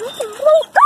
Wait.